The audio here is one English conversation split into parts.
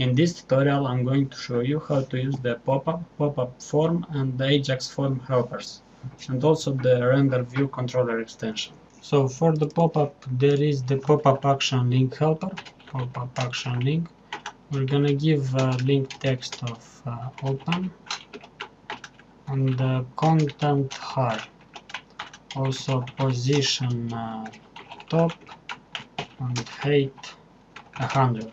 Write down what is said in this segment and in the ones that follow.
In this tutorial I'm going to show you how to use the pop-up, pop-up form and the Ajax form helpers and also the render view controller extension. So for the pop-up there is the pop-up action link helper, pop-up action link. We're gonna give a link text of uh, open and the content high. Also position uh, top and height 100.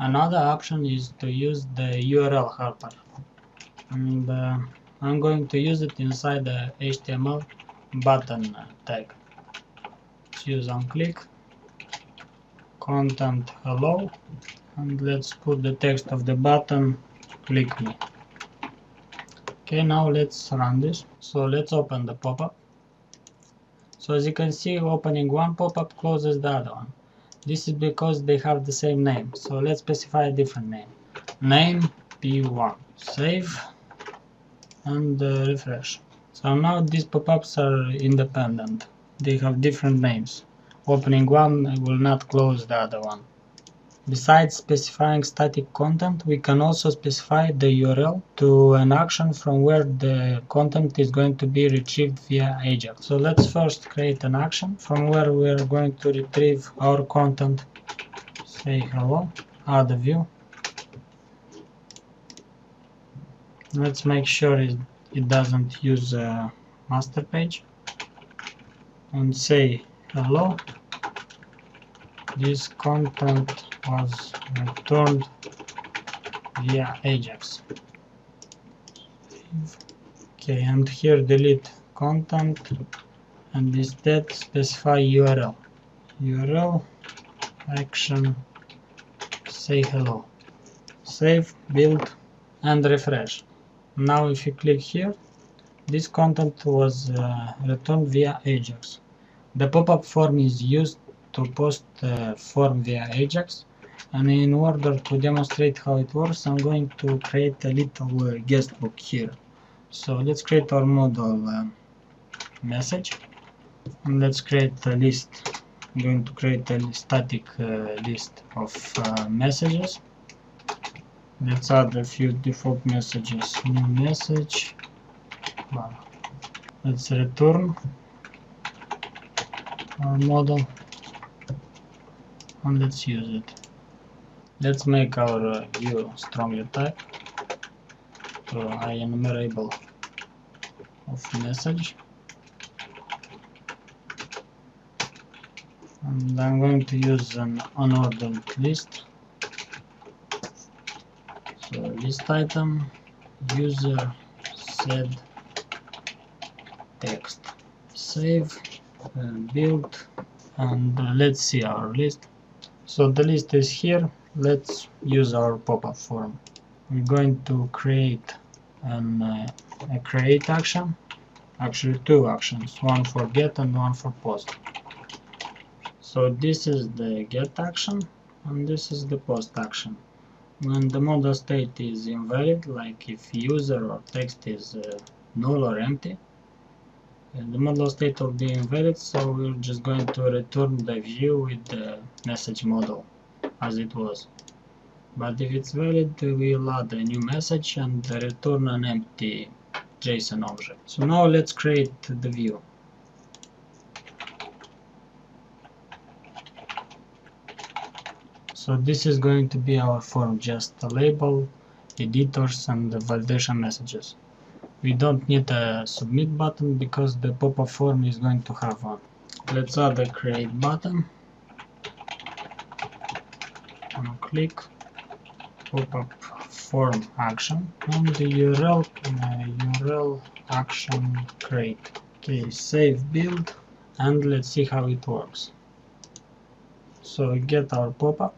Another option is to use the URL helper and uh, I'm going to use it inside the HTML button tag. Use on click content hello and let's put the text of the button click me. Okay now let's run this. So let's open the pop-up. So as you can see opening one pop-up closes the other one. This is because they have the same name. So let's specify a different name. Name P1. Save and uh, refresh. So now these pop-ups are independent. They have different names. Opening one will not close the other one. Besides specifying static content, we can also specify the URL to an action from where the content is going to be retrieved via Ajax. So let's first create an action from where we are going to retrieve our content. Say hello, add a view. Let's make sure it, it doesn't use a master page. And say hello, this content was returned via Ajax. Okay, and here delete content and instead specify URL. URL action say hello. Save, build and refresh. Now if you click here, this content was uh, returned via Ajax. The pop-up form is used to post the form via Ajax and in order to demonstrate how it works I'm going to create a little uh, guest book here. So let's create our model uh, message. And let's create a list. I'm going to create a static uh, list of uh, messages. Let's add a few default messages. New message. Let's return our model and let's use it let's make our uh, view strongly type to enumerable of message. And I'm going to use an unordered list. So list item user said text. Save and build and uh, let's see our list. So the list is here let's use our pop-up form. We're going to create an, uh, a create action. Actually two actions one for get and one for post. So this is the get action and this is the post action. When the model state is invalid like if user or text is uh, null or empty. The model state will be invalid so we're just going to return the view with the message model as it was. But if it's valid, we'll add a new message and return an empty JSON object. So now let's create the view. So this is going to be our form, just a label, editors and the validation messages. We don't need a submit button because the pop-up form is going to have one. Let's add a create button and click pop-up form action and the URL uh, URL action create. Okay, save build and let's see how it works. So we get our pop-up.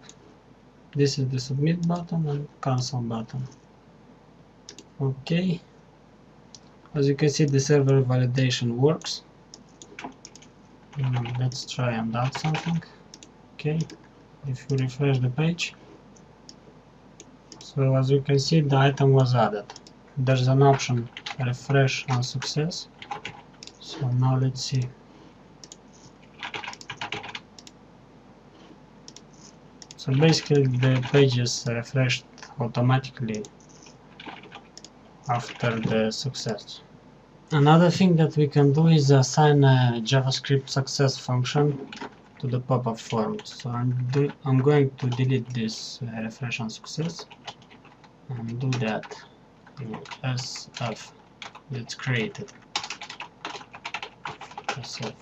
This is the submit button and cancel button. Okay. As you can see the server validation works. Mm, let's try and add something. Okay if you refresh the page. So as you can see the item was added. There's an option refresh on success. So now let's see. So basically the page is refreshed automatically after the success. Another thing that we can do is assign a JavaScript success function to the pop-up form. So I'm, I'm going to delete this uh, refresh on success and do that sf that's created. SF.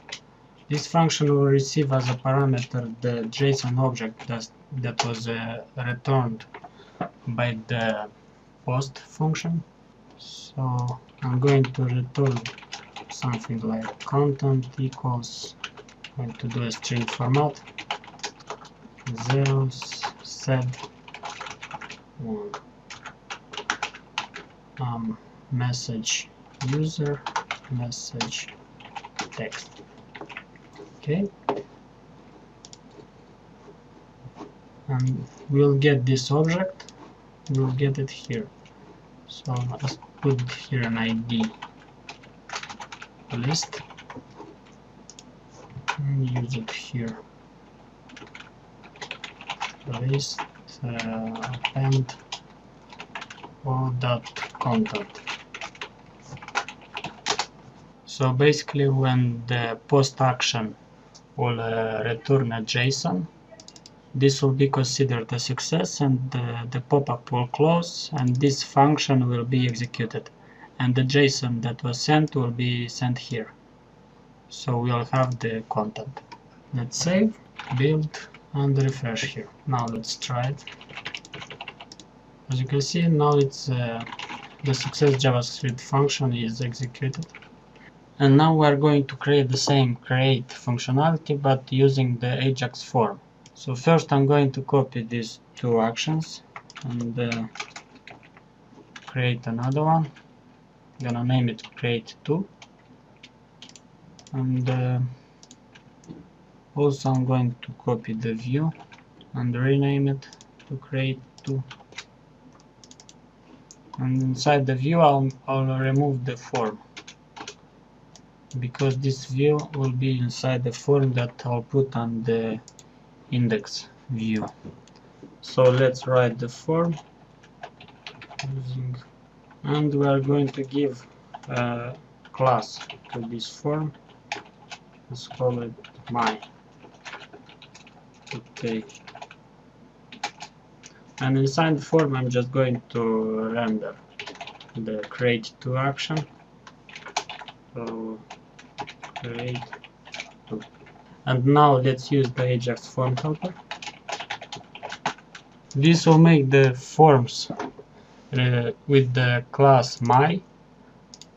This function will receive as a parameter the JSON object that, that was uh, returned by the post function. So I'm going to return something like content equals Going to do a string format. Zeros set one. Um, message user message text. Okay. And we'll get this object. We'll get it here. So let's put here an id list use it here list uh, all dot content so basically when the post action will uh, return a JSON. This will be considered a success and the, the pop-up will close and this function will be executed and the JSON that was sent will be sent here. So we'll have the content. Let's save, build and refresh here. Now let's try it. As you can see now it's uh, the success JavaScript function is executed and now we are going to create the same create functionality but using the ajax form so first I'm going to copy these two actions and uh, create another one I'm gonna name it create 2 and uh, also I'm going to copy the view and rename it to create 2 and inside the view I'll, I'll remove the form. Because this view will be inside the form that I'll put on the index view. So let's write the form and we are going to give a class to this form let's call it my okay and inside the form I'm just going to render the create 2 action. So create and now let's use the ajax form helper. This will make the forms uh, with the class my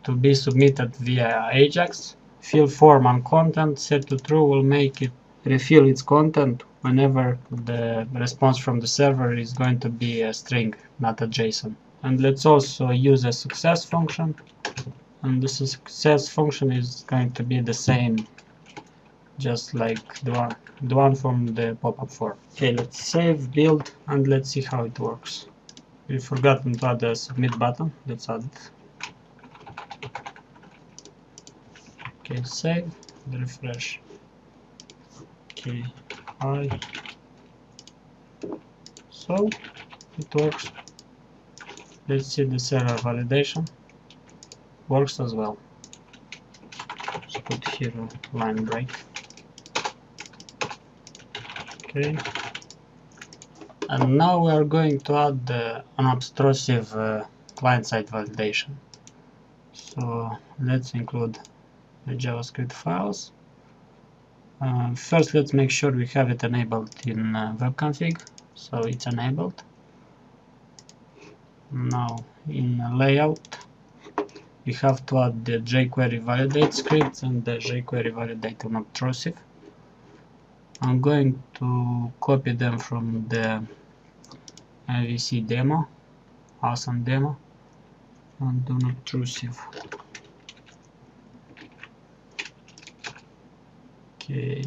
to be submitted via ajax fill form on content set to true will make it refill its content whenever the response from the server is going to be a string not a json and let's also use a success function and the success function is going to be the same just like the one, the one from the pop-up form. Okay, let's save, build, and let's see how it works. We forgot to add the submit button, let's add it. Okay, save, refresh. Okay, I. So, it works. Let's see the server validation works as well. Let's put here a line break. Okay. And now we are going to add uh, unobtrusive uh, client-side validation. So let's include the JavaScript files. Uh, first, let's make sure we have it enabled in uh, webconfig. So it's enabled. Now in layout, we have to add the jQuery validate script and the jQuery validate unobtrusive. I'm going to copy them from the MVC demo, awesome demo, and unobtrusive. Okay.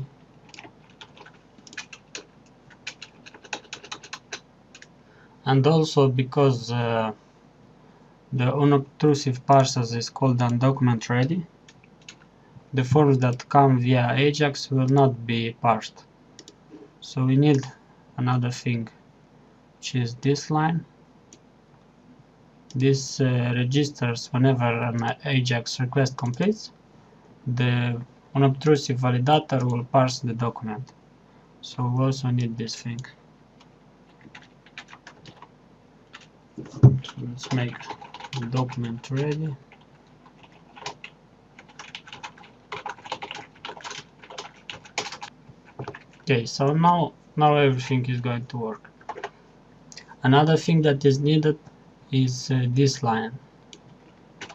And also because uh, the unobtrusive parsers is called on document ready. The forms that come via Ajax will not be parsed. So we need another thing, which is this line. this uh, registers whenever an Ajax request completes, the unobtrusive validator will parse the document. So we also need this thing. So let's make the document ready. Okay, so now now everything is going to work. Another thing that is needed is uh, this line,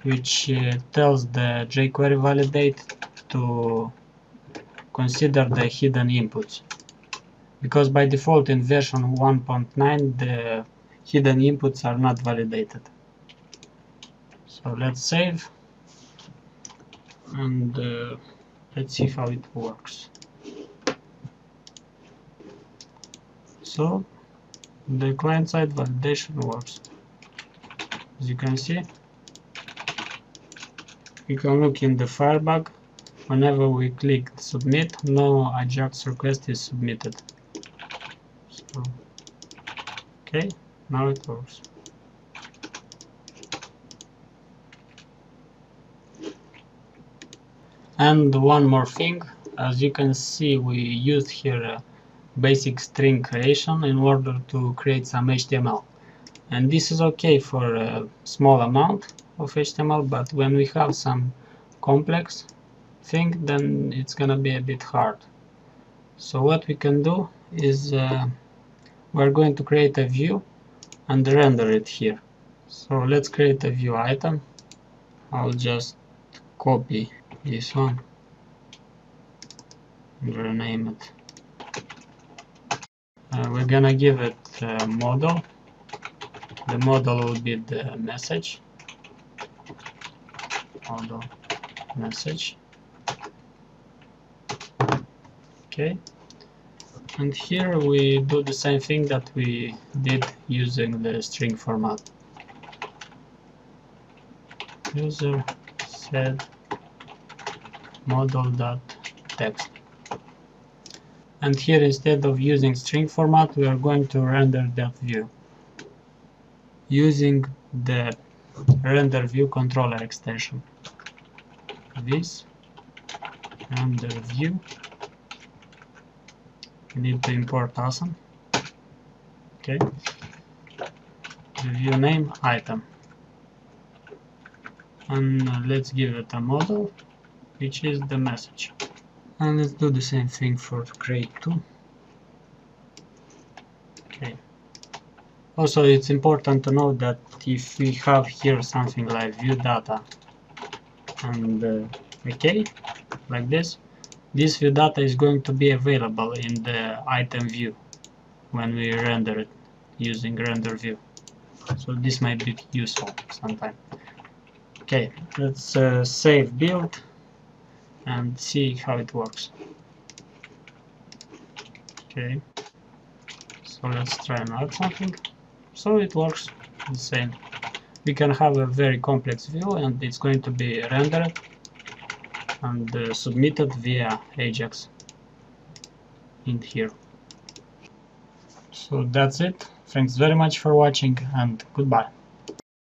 which uh, tells the jQuery validate to consider the hidden inputs. Because by default in version 1.9 the hidden inputs are not validated. So let's save and uh, let's see how it works. So the client side validation works. As you can see, you can look in the Firebug. Whenever we click submit, no Ajax request is submitted. So, okay, now it works. And one more thing, as you can see, we used here a basic string creation in order to create some HTML and this is okay for a small amount of HTML but when we have some complex thing then it's gonna be a bit hard. So what we can do is uh, we're going to create a view and render it here. So let's create a view item. I'll just copy this one and rename it. Uh, we're gonna give it a model. The model will be the message. Model message okay. And here we do the same thing that we did using the string format. User said model dot text and here instead of using string format we are going to render that view. Using the render view controller extension. This render view need to import awesome okay. View name item. And uh, let's give it a model which is the message. And let's do the same thing for create 2 okay. Also it's important to know that if we have here something like view data and uh, okay like this this view data is going to be available in the item view when we render it using render view so this might be useful sometime okay let's uh, save build and see how it works. Okay, so let's try and add something. So it works the same. We can have a very complex view and it's going to be rendered and uh, submitted via Ajax in here. So that's it. Thanks very much for watching and goodbye.